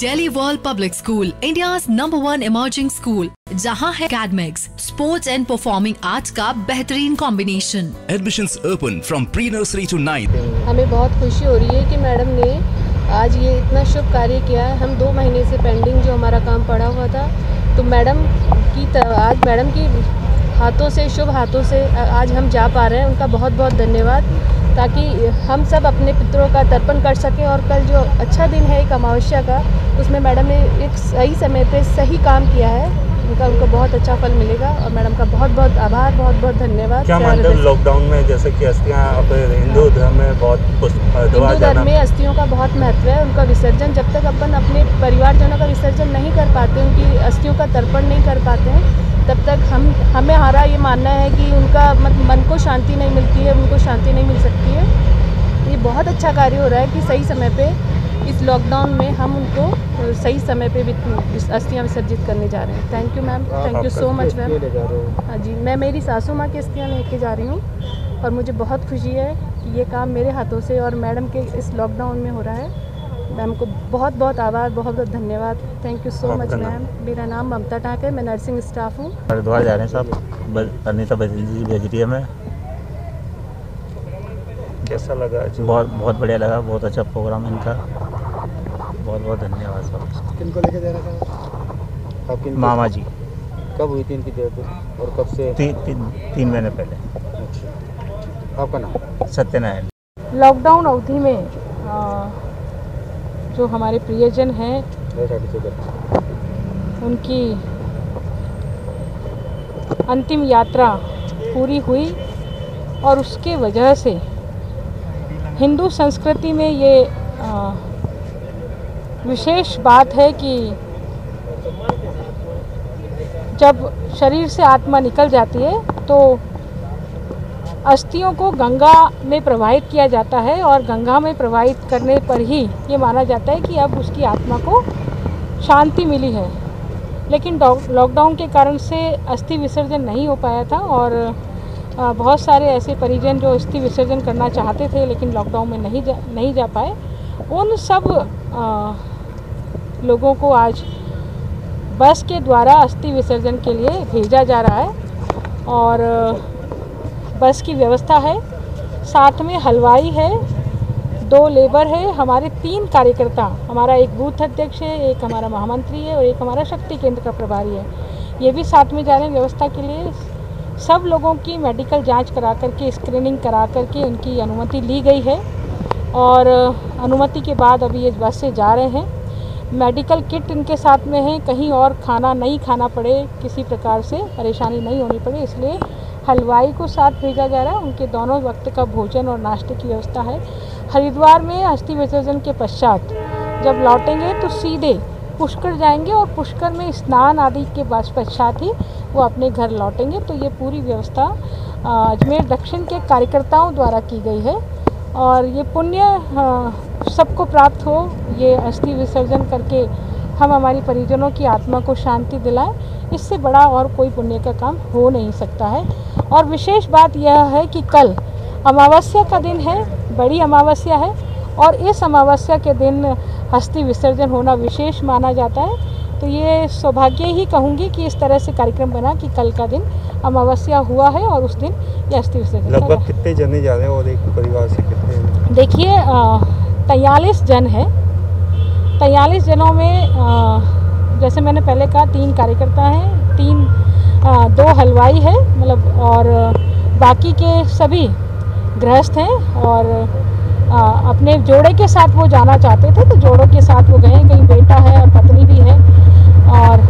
Delhi World Public School, India's number one emerging school, जहाँ है academics, sports and performing arts का बेहतरीन combination Admissions open from pre-nursery to 9th. हमें बहुत खुशी हो रही है कि मैडम ने आज ये इतना शुभ कार्य किया है हम दो महीने से पेंडिंग जो हमारा काम पड़ा हुआ था तो मैडम की त- आज मैडम की हाथों से शुभ हाथों से आज हम जा पा रहे हैं उनका बहुत बहुत धन्यवाद ताकि हम सब अपने पितरों का तर्पण कर सकें और कल जो अच्छा दिन है एक अमावस्या का उसमें मैडम ने एक सही समय पे सही काम किया है। उनका उनको बहुत अच्छा फल मिलेगा और मैडम का बहुत बहुत आभार बहुत बहुत धन्यवाद। क्या हो लॉकडाउन में जैसे कि अस्थियाँ हिंदू धर्म में बहुत हिंदू धर्म में अस्थियों का बहुत महत्व है उनका विसर्जन जब तक अपन अपने परिवारजनों का विसर्जन नहीं कर पाते उनकी अस्थियों का तर्पण नहीं कर पाते हैं तब तक हम हमें हमारा ये मानना है कि उनका मन को शांति नहीं मिलती है उनको शांति नहीं बहुत अच्छा कार्य हो रहा है कि सही समय पे इस लॉकडाउन में हम उनको सही समय पे भी- अस्थियाँ विसर्जित करने जा रहे हैं। Thank you ma'am thank you so much ma'am हाँ। जी मैं मेरी सासू माँ की अस्थियाँ लेके जा रही हूँ और मुझे बहुत खुशी है कि ये काम मेरे हाथों से और मैडम के इस लॉकडाउन में हो रहा है। मैम को बहुत बहुत आभार बहुत बहुत धन्यवाद। Thank you so much ma'am मेरा नाम ममता टाक है मैं नर्सिंग स्टाफ हूँ। हरिद्वार जा रहे हैं साहब अनीता है कैसा लगा बहुत बहुत बढ़िया लगा बहुत अच्छा प्रोग्राम इनका। बहुत बहुत धन्यवाद साहब किनको लेके जा रहा था? आप किन मामा जी। कब हुई थी इनकी डेथ? और कब से? तीन तीन तीन महीने पहले। अच्छा। आपका नाम? सत्यनारायण। लॉकडाउन अवधि में अ, जो हमारे प्रियजन हैं। उनकी अंतिम यात्रा पूरी हुई और उसके वजह से हिंदू संस्कृति में ये विशेष बात है कि जब शरीर से आत्मा निकल जाती है तो अस्थियों को गंगा में प्रवाहित किया जाता है और गंगा में प्रवाहित करने पर ही ये माना जाता है कि अब उसकी आत्मा को शांति मिली है। लेकिन लॉकडाउन के कारण से अस्थि विसर्जन नहीं हो पाया था और बहुत सारे ऐसे परिजन जो अस्थि विसर्जन करना चाहते थे लेकिन लॉकडाउन में नहीं जा नहीं जा पाए। उन सब अ, लोगों को आज बस के द्वारा अस्थि विसर्जन के लिए भेजा जा रहा है और बस की व्यवस्था है। साथ में हलवाई है दो लेबर है हमारे तीन कार्यकर्ता हमारा एक बूथ अध्यक्ष है एक हमारा महामंत्री है और एक हमारा शक्ति केंद्र का प्रभारी है। ये भी साथ में जा रहे हैं व्यवस्था के लिए। सब लोगों की मेडिकल जाँच करा करके स्क्रीनिंग करा करके उनकी अनुमति ली गई है। और अनुमति के बाद अभी ये बस से जा रहे हैं। मेडिकल किट इनके साथ में है, कहीं और खाना नहीं खाना पड़े, किसी प्रकार से परेशानी नहीं होनी पड़े, इसलिए हलवाई को साथ भेजा जा रहा है। उनके दोनों वक्त का भोजन और नाश्ते की व्यवस्था है। हरिद्वार में अस्थि विसर्जन के पश्चात जब लौटेंगे तो सीधे पुष्कर जाएँगे और पुष्कर में स्नान आदि के पश्चात ही वो अपने घर लौटेंगे। तो ये पूरी व्यवस्था अजमेर दक्षिण के कार्यकर्ताओं द्वारा की गई है और ये पुण्य सबको प्राप्त हो, ये अस्थि विसर्जन करके हम हमारी परिजनों की आत्मा को शांति दिलाएँ, इससे बड़ा और कोई पुण्य का काम हो नहीं सकता है। और विशेष बात यह है कि कल अमावस्या का दिन है, बड़ी अमावस्या है और इस अमावस्या के दिन अस्थि विसर्जन होना विशेष माना जाता है। तो ये सौभाग्य ही कहूँगी कि इस तरह से कार्यक्रम बना कि कल का दिन अमावस्या हुआ है और उस दिन ये अस्थि विसर्जन लगभग कितने जने जा रहे हैं और एक परिवार से कितने देखिए तैयालीस जन है। तैयालीस जनों में अ, जैसे मैंने पहले कहा तीन कार्यकर्ता हैं तीन अ, दो हलवाई है मतलब और बाकी के सभी गृहस्थ हैं और आ, अपने जोड़े के साथ वो जाना चाहते थे तो जोड़ों के साथ वो गए कहीं बेटा है और पत्नी भी है और